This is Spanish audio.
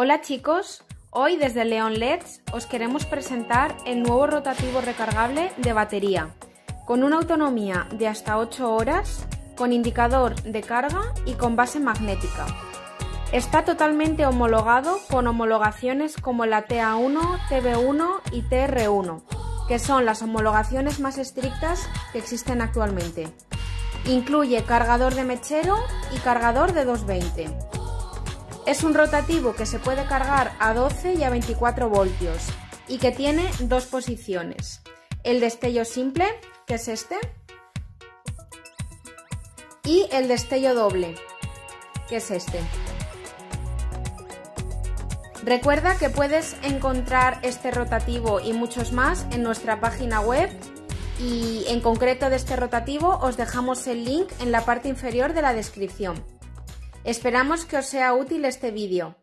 Hola chicos, hoy desde Leon LEDs os queremos presentar el nuevo rotativo recargable de batería, con una autonomía de hasta 8 horas, con indicador de carga y con base magnética. Está totalmente homologado con homologaciones como la TA1, TB1 y TR1, que son las homologaciones más estrictas que existen actualmente. Incluye cargador de mechero y cargador de 220. Es un rotativo que se puede cargar a 12 y a 24 voltios y que tiene dos posiciones. El destello simple, que es este, y el destello doble, que es este. Recuerda que puedes encontrar este rotativo y muchos más en nuestra página web y en concreto de este rotativo os dejamos el link en la parte inferior de la descripción. Esperamos que os sea útil este vídeo.